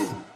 Boom!